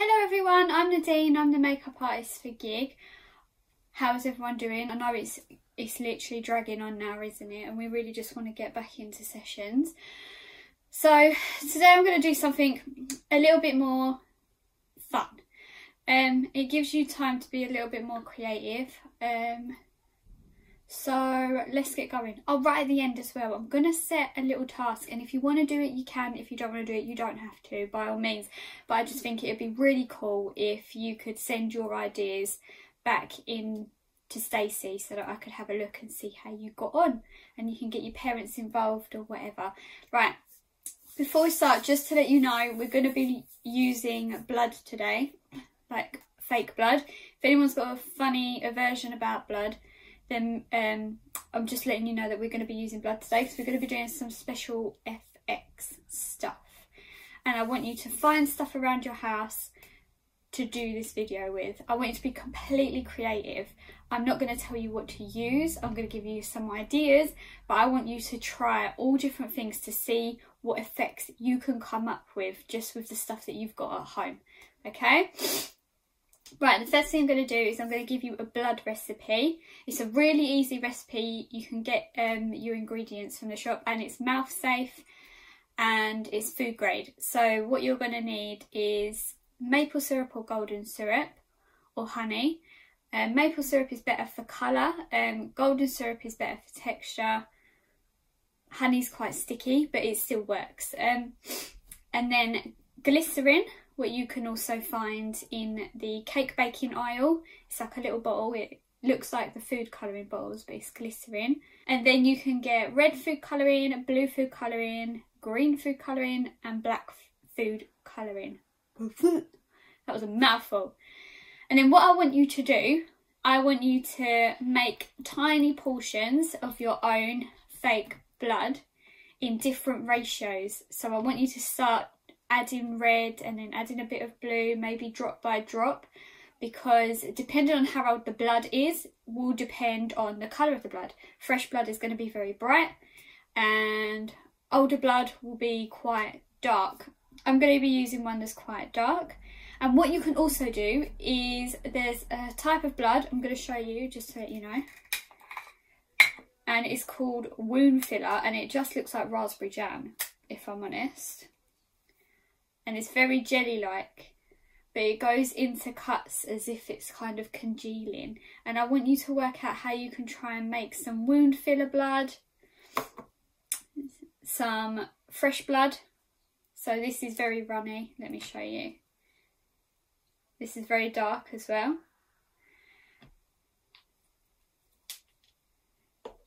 Hello everyone, I'm Nadine, I'm the makeup artist for Gig. How's everyone doing? I know it's it's literally dragging on now, isn't it? And we really just want to get back into sessions. So today I'm going to do something a little bit more fun. Um, it gives you time to be a little bit more creative. Um, so let's get going. Oh, right at the end as well, I'm going to set a little task. And if you want to do it, you can. If you don't want to do it, you don't have to, by all means. But I just think it would be really cool if you could send your ideas back in to Stacey so that I could have a look and see how you got on. And you can get your parents involved or whatever. Right, before we start, just to let you know, we're going to be using blood today. Like fake blood. If anyone's got a funny aversion about blood, then um, I'm just letting you know that we're going to be using blood today because we're going to be doing some special FX stuff. And I want you to find stuff around your house to do this video with. I want you to be completely creative. I'm not going to tell you what to use. I'm going to give you some ideas, but I want you to try all different things to see what effects you can come up with just with the stuff that you've got at home. Okay? Right, the first thing I'm going to do is I'm going to give you a blood recipe. It's a really easy recipe. You can get um, your ingredients from the shop and it's mouth safe and it's food grade. So what you're going to need is maple syrup or golden syrup or honey. Um, maple syrup is better for colour, um, golden syrup is better for texture. Honey's quite sticky but it still works. Um, and then glycerin what you can also find in the cake baking aisle. It's like a little bottle. It looks like the food colouring bottles, but it's glycerin. And then you can get red food colouring, blue food colouring, green food colouring, and black food colouring. That was a mouthful. And then what I want you to do, I want you to make tiny portions of your own fake blood in different ratios. So I want you to start adding red and then adding a bit of blue, maybe drop by drop, because depending on how old the blood is, will depend on the colour of the blood. Fresh blood is going to be very bright, and older blood will be quite dark. I'm going to be using one that's quite dark. And what you can also do is there's a type of blood, I'm going to show you just so let you know. And it's called wound filler and it just looks like raspberry jam, if I'm honest and it's very jelly like but it goes into cuts as if it's kind of congealing. And I want you to work out how you can try and make some wound filler blood some fresh blood. So this is very runny let me show you. This is very dark as well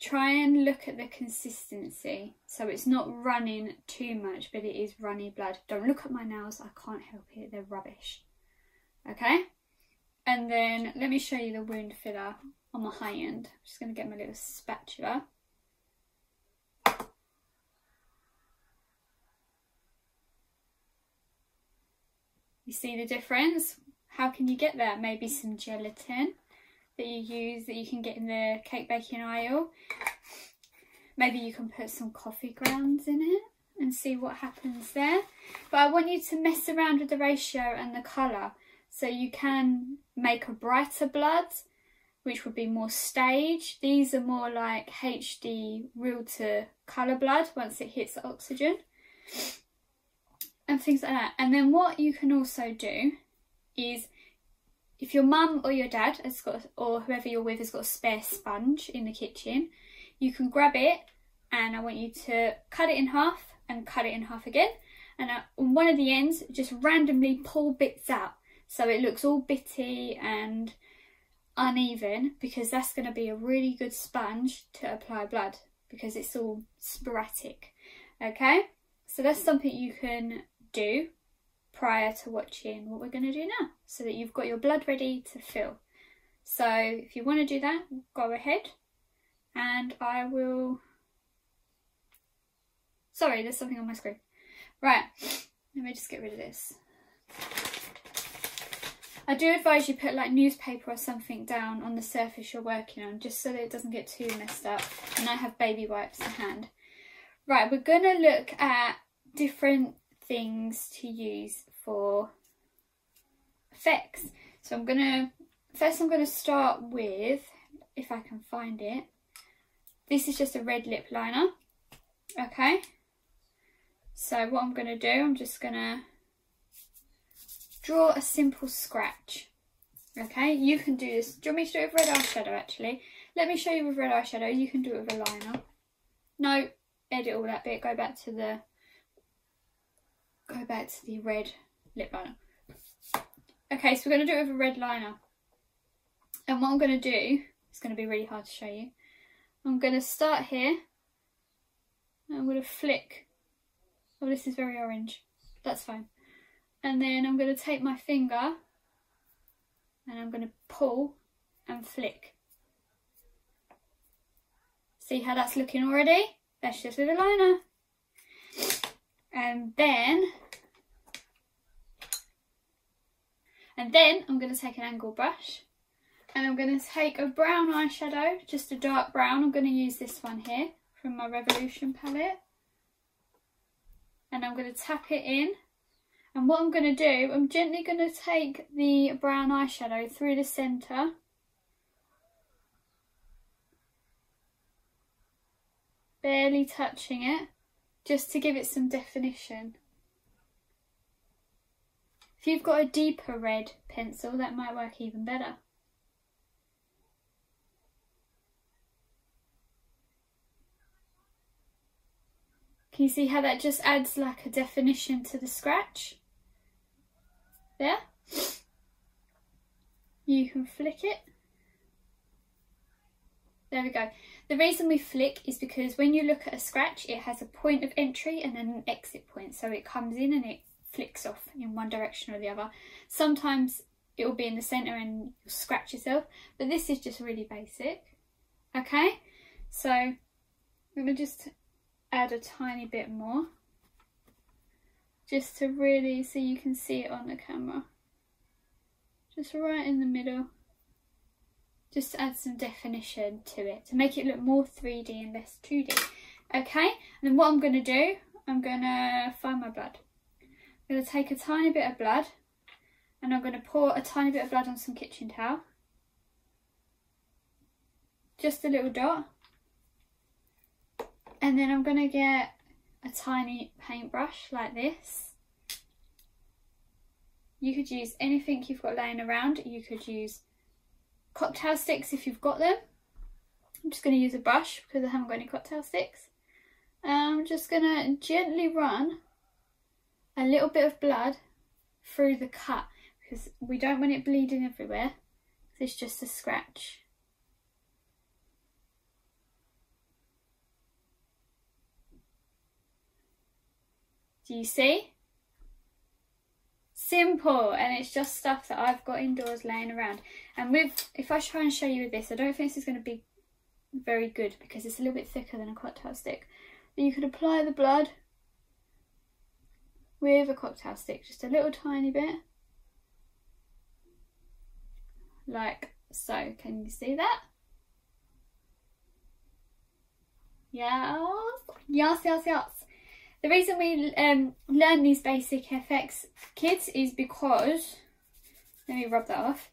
try and look at the consistency. So it's not running too much but it is runny blood. Don't look at my nails i can't help it they're rubbish. Okay? And then let me show you the wound filler on the high end. I'm just going to get my little spatula. You see the difference? How can you get there? Maybe some gelatin that you use that you can get in the cake baking aisle. Maybe you can put some coffee grounds in it and see what happens there. But I want you to mess around with the ratio and the colour. So you can make a brighter blood, which would be more stage. These are more like HD real to colour blood once it hits oxygen. And things like that. And then what you can also do is if your mum or your dad has got, or whoever you're with has got a spare sponge in the kitchen, you can grab it and I want you to cut it in half and cut it in half again. And on one of the ends, just randomly pull bits out. So it looks all bitty and uneven because that's going to be a really good sponge to apply blood because it's all sporadic. Okay, so that's something you can do prior to watching what we're going to do now so that you've got your blood ready to fill. So if you want to do that, go ahead and I will... Sorry, there's something on my screen. Right, let me just get rid of this. I do advise you put like newspaper or something down on the surface you're working on just so that it doesn't get too messed up. And I have baby wipes to hand. Right, we're going to look at different things to use for effects. So I'm gonna, first I'm gonna start with, if I can find it, this is just a red lip liner, okay? So what I'm gonna do, I'm just gonna draw a simple scratch. Okay, you can do this. Do you want me to do it with red eyeshadow actually? Let me show you with red eyeshadow. You can do it with a liner. No, edit all that bit. Go back to the go back to the red lip liner. Okay, so we're going to do it with a red liner. And what I'm going to do, it's going to be really hard to show you. I'm going to start here. I'm going to flick. Oh, this is very orange. That's fine. And then I'm going to take my finger and I'm going to pull and flick. See how that's looking already? That's just with a liner. And then, then I'm going to take an angle brush and I'm going to take a brown eyeshadow, just a dark brown. I'm going to use this one here from my Revolution palette. And I'm going to tap it in and what I'm going to do, I'm gently going to take the brown eyeshadow through the centre. Barely touching it, just to give it some definition. If you've got a deeper red pencil, that might work even better. Can you see how that just adds like a definition to the scratch? there. You can flick it. There we go. The reason we flick is because when you look at a scratch, it has a point of entry and then an exit point. So it comes in and it flicks off in one direction or the other. Sometimes it will be in the centre and you'll scratch yourself, but this is just really basic. Okay, so I'm going to just add a tiny bit more just to really so you can see it on the camera. Just right in the middle. Just to add some definition to it, to make it look more 3D and less 2D. Okay, and then what I'm going to do, I'm going to find my blood. I'm going to take a tiny bit of blood and I'm going to pour a tiny bit of blood on some kitchen towel. Just a little dot. And then I'm going to get a tiny paintbrush like this. You could use anything you've got laying around. You could use cocktail sticks if you've got them. I'm just going to use a brush because I haven't got any cocktail sticks. And I'm just going to gently run a little bit of blood through the cut because we don't want it bleeding everywhere. It's just a scratch. Do you see? Simple, and it's just stuff that I've got indoors laying around. And with, if I try and show you with this, I don't think this is going to be very good because it's a little bit thicker than a cocktail stick. But you could apply the blood with a cocktail stick, just a little tiny bit. Like so. Can you see that? Yes, yes, yes, yes. The reason we um, learn these basic effects, kids, is because, let me rub that off,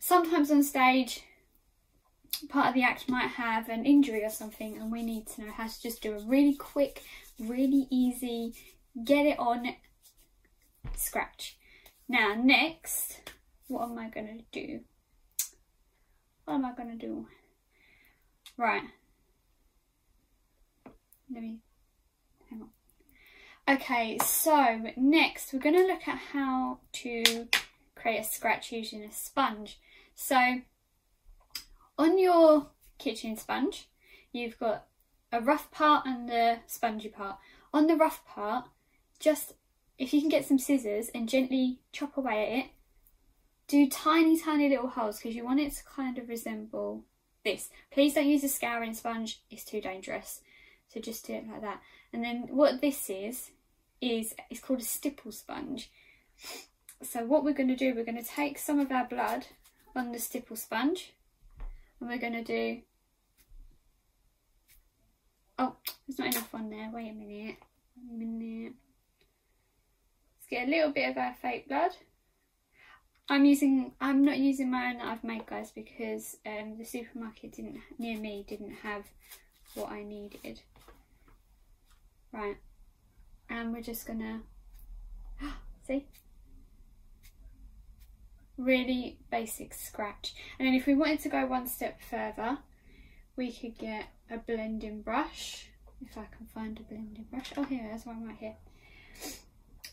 sometimes on stage, part of the act might have an injury or something and we need to know how to just do a really quick, really easy, get it on scratch. Now next, what am I going to do? What am I going to do? Right. Let me hang on. Okay, so next we're going to look at how to create a scratch using a sponge. So on your kitchen sponge, you've got a rough part and the spongy part. On the rough part, just if you can get some scissors and gently chop away at it, do tiny, tiny little holes because you want it to kind of resemble this. Please don't use a scouring sponge, it's too dangerous. So just do it like that. And then what this is, is it's called a stipple sponge. So what we're going to do, we're going to take some of our blood on the stipple sponge and we're going to do, oh, there's not enough on there, wait a minute, a minute. Let's get a little bit of our fake blood I'm using I'm not using my own that I've made guys because um, the supermarket didn't near me didn't have what I needed. Right. And we're just gonna see really basic scratch. And then if we wanted to go one step further, we could get a blending brush. If I can find a blending brush. Oh here, there's one right here.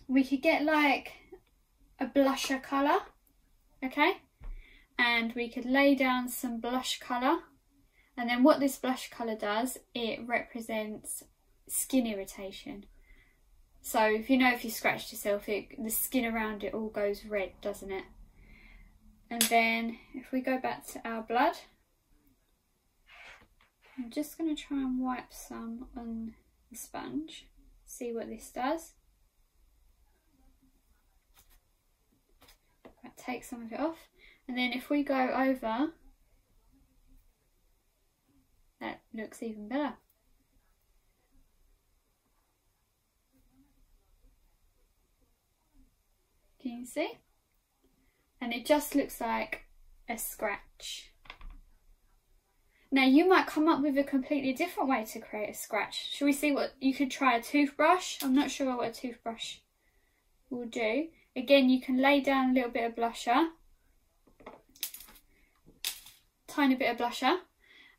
We could get like a blusher colour, okay? And we could lay down some blush colour. And then what this blush colour does, it represents skin irritation. So if you know if you scratched yourself, it, the skin around it all goes red, doesn't it? And then if we go back to our blood, I'm just going to try and wipe some on the sponge, see what this does. Take some of it off. And then if we go over, that looks even better. Can you see? And it just looks like a scratch. Now you might come up with a completely different way to create a scratch. Shall we see what you could try a toothbrush? I'm not sure what a toothbrush will do. Again, you can lay down a little bit of blusher, tiny bit of blusher,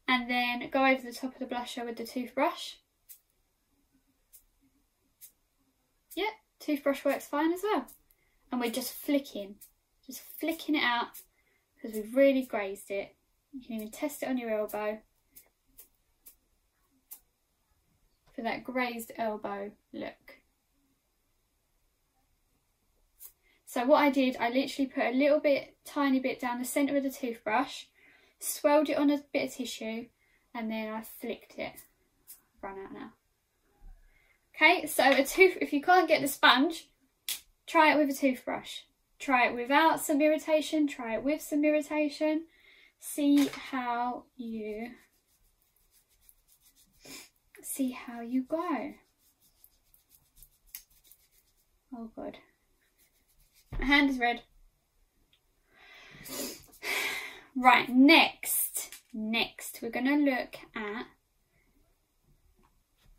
and then go over the top of the blusher with the toothbrush. Yep, toothbrush works fine as well. And we're just flicking just flicking it out because we've really grazed it. You can even test it on your elbow for that grazed elbow look. So what I did, I literally put a little bit, tiny bit down the centre of the toothbrush, swelled it on a bit of tissue, and then I flicked it. Run out now. Okay, so a tooth, if you can't get the sponge, try it with a toothbrush. Try it without some irritation, try it with some irritation. See how you see how you go. Oh god. My hand is red. Right, next, next we're going to look at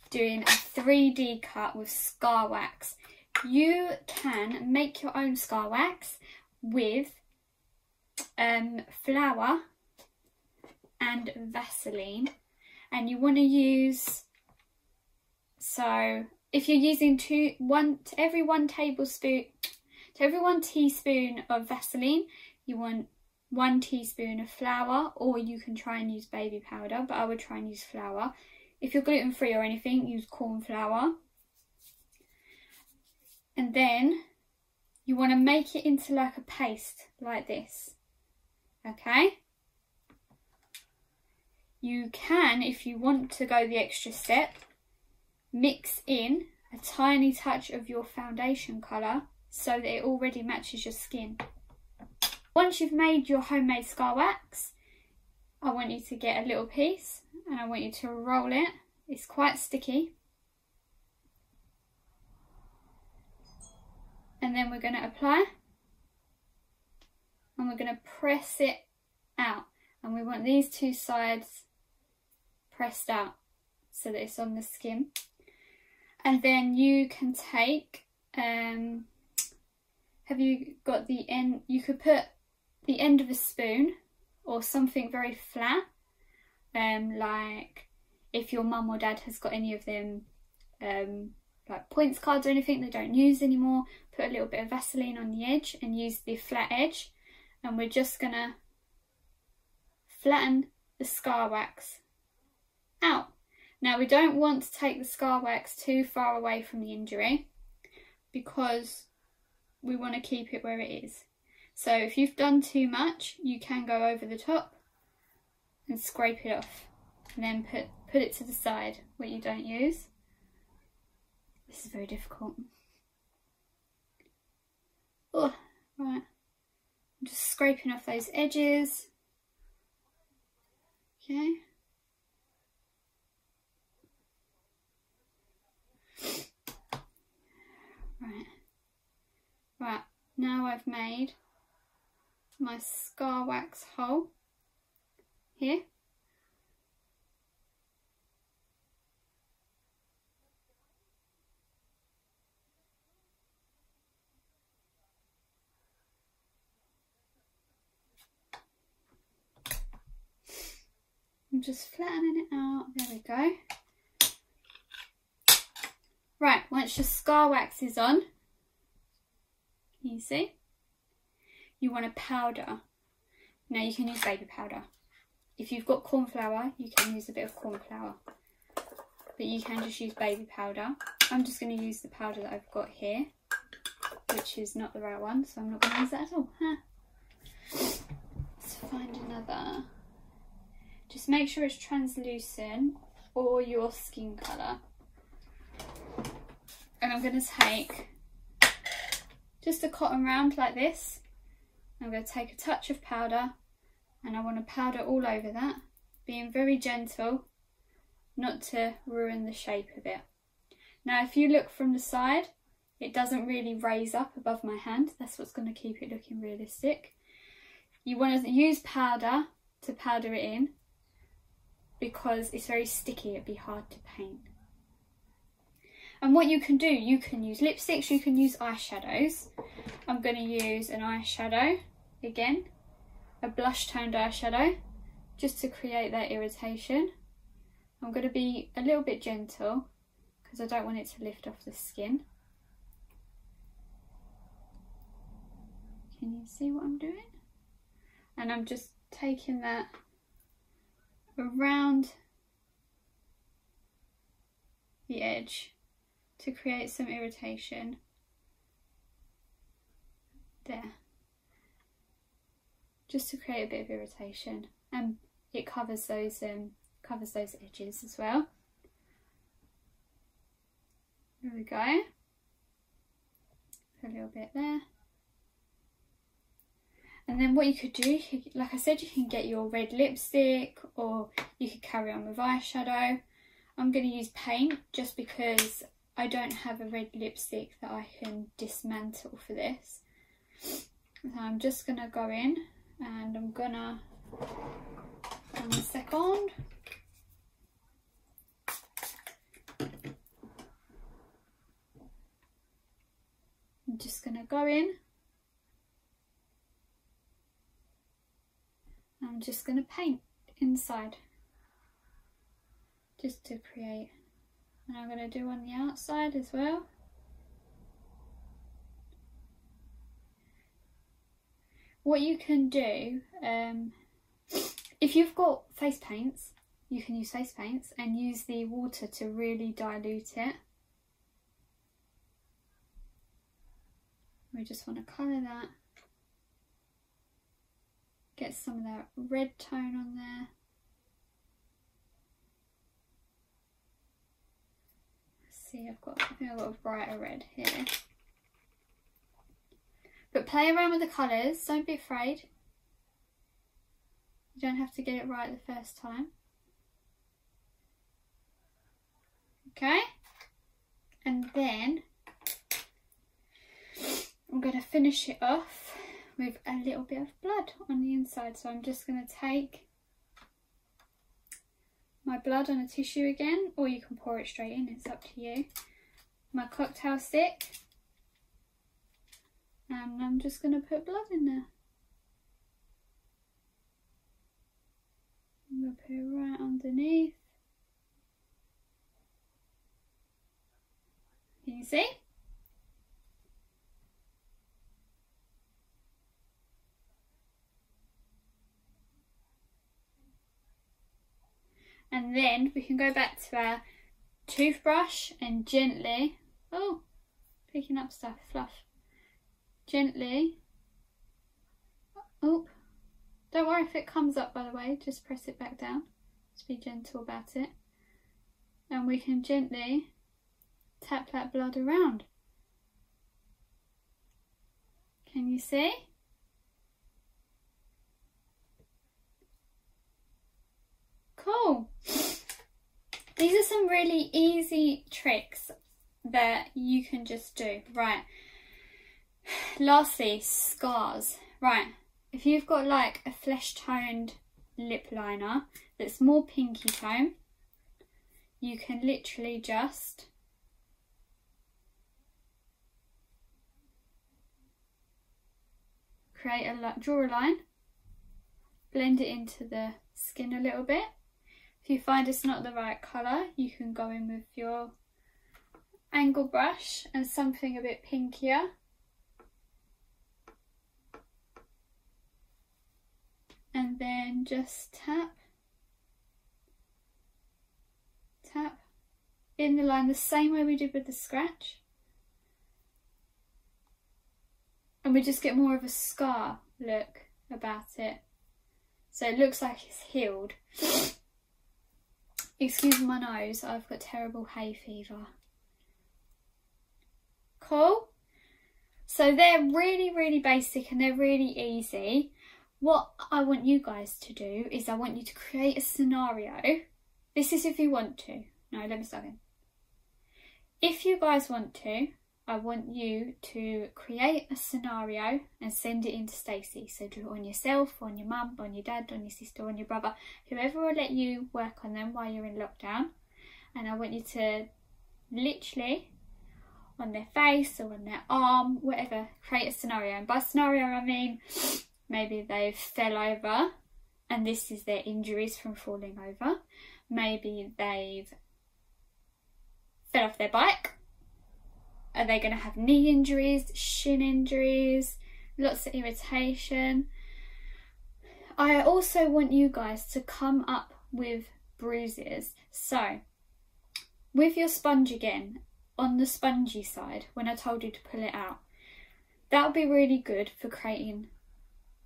doing a 3D cut with scar wax you can make your own scar wax with um, flour and Vaseline. And you want to use so if you're using two one to every one tablespoon to every one teaspoon of Vaseline you want one teaspoon of flour or you can try and use baby powder but I would try and use flour. If you're gluten free or anything use corn flour and then you want to make it into like a paste like this okay? You can if you want to go the extra step mix in a tiny touch of your foundation colour so that it already matches your skin. Once you've made your homemade scar wax I want you to get a little piece and I want you to roll it. It's quite sticky and then we're going to apply. And we're going to press it out. And we want these two sides pressed out so that it's on the skin. And then you can take um have you got the end you could put the end of a spoon or something very flat um like if your mum or dad has got any of them um like points cards or anything they don't use anymore put a little bit of Vaseline on the edge and use the flat edge and we're just gonna flatten the scar wax out. Now we don't want to take the scar wax too far away from the injury because we want to keep it where it is. So if you've done too much you can go over the top and scrape it off and then put, put it to the side what you don't use. This is very difficult. Oh, right. I'm just scraping off those edges. Okay. Right. Right, now I've made my scar wax hole here. I'm just flattening it out. There we go. Right, once your scar wax is on, you see? You want a powder. Now you can use baby powder. If you've got corn flour, you can use a bit of corn flour. But you can just use baby powder. I'm just going to use the powder that I've got here, which is not the right one, so I'm not going to use that at all. Huh? Let's find another. Just make sure it's translucent or your skin colour. And I'm going to take just a cotton round like this. I'm going to take a touch of powder and I want to powder all over that, being very gentle, not to ruin the shape of it. Now if you look from the side, it doesn't really raise up above my hand. That's what's going to keep it looking realistic. You want to use powder to powder it in because it's very sticky, it'd be hard to paint. And what you can do, you can use lipsticks, you can use eyeshadows. I'm going to use an eyeshadow again, a blush toned eyeshadow, just to create that irritation. I'm going to be a little bit gentle because I don't want it to lift off the skin. Can you see what I'm doing? And I'm just taking that around the edge to create some irritation. There. Just to create a bit of irritation. And it covers those um, covers those edges as well. There we go. A little bit there and then what you could do, like I said, you can get your red lipstick or you could carry on with eyeshadow. I'm going to use paint just because I don't have a red lipstick that I can dismantle for this. So I'm just going to go in and I'm going to, one second. I'm just going to go in I'm just going to paint inside. Just to create. And I'm going to do on the outside as well. What you can do um, if you've got face paints you can use face paints and use the water to really dilute it. We just want to colour that Get some of that red tone on there. See, I've got, I think I've a brighter red here. But play around with the colours, don't be afraid. You don't have to get it right the first time. Okay? And then I'm going to finish it off with a little bit of blood on the inside. So I'm just going to take my blood on a tissue again, or you can pour it straight in, it's up to you. My cocktail stick, and I'm just going to put blood in there. I'm going to put it right underneath. Can you see? And then we can go back to our toothbrush and gently oh picking up stuff fluff. Gently. Oh don't worry if it comes up by the way just press it back down. Just be gentle about it. And we can gently tap that blood around. Can you see Cool. These are some really easy tricks that you can just do. Right. Lastly, scars. Right. if you've got like a flesh toned lip liner that's more pinky tone, you can literally just create a draw a line, blend it into the skin a little bit. If you find it's not the right colour, you can go in with your angle brush and something a bit pinkier. And then just tap, tap in the line the same way we did with the scratch. And we just get more of a scar look about it. So it looks like it's healed. Excuse my nose, I've got terrible hay fever. Cool? So they're really, really basic and they're really easy. What I want you guys to do is I want you to create a scenario. This is if you want to. No, let me start again. If you guys want to, I want you to create a scenario and send it in to Stacey. So do it on yourself, on your mum, on your dad, on your sister, on your brother, whoever will let you work on them while you're in lockdown. And I want you to literally on their face or on their arm, whatever, create a scenario. And by scenario I mean maybe they've fell over and this is their injuries from falling over. Maybe they've fell off their bike are they going to have knee injuries, shin injuries, lots of irritation? I also want you guys to come up with bruises. So, with your sponge again, on the spongy side, when I told you to pull it out, that would be really good for creating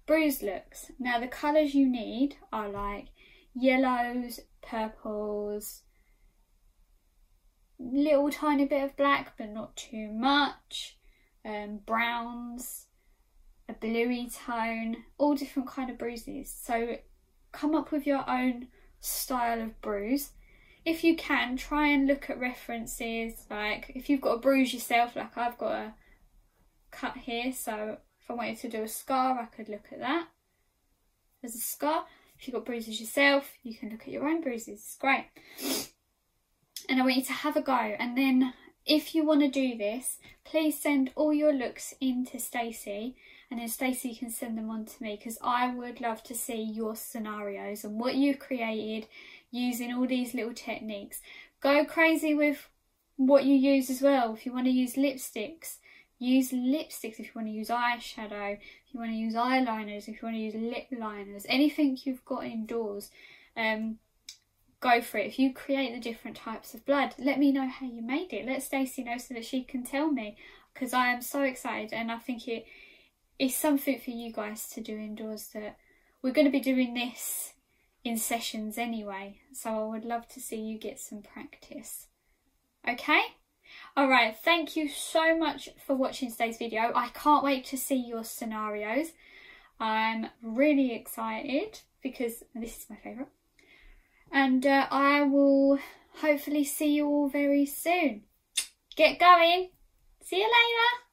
bruise looks. Now, the colours you need are like yellows, purples, little tiny bit of black, but not too much. Um, browns, a bluey tone, all different kind of bruises. So come up with your own style of bruise. If you can, try and look at references. Like if you've got a bruise yourself, like I've got a cut here, so if I wanted to do a scar, I could look at that as a scar. If you've got bruises yourself, you can look at your own bruises. It's great and I want you to have a go and then if you want to do this please send all your looks in to Stacey and then Stacey can send them on to me because I would love to see your scenarios and what you've created using all these little techniques. Go crazy with what you use as well. If you want to use lipsticks, use lipsticks. If you want to use eyeshadow, if you want to use eyeliners, if you want to use lip liners, anything you've got indoors. Um, go for it. If you create the different types of blood, let me know how you made it. Let Stacey know so that she can tell me because I am so excited and I think it is something for you guys to do indoors that we're going to be doing this in sessions anyway. So I would love to see you get some practice. Okay? Alright, thank you so much for watching today's video. I can't wait to see your scenarios. I'm really excited because this is my favourite and uh, I will hopefully see you all very soon. Get going. See you later.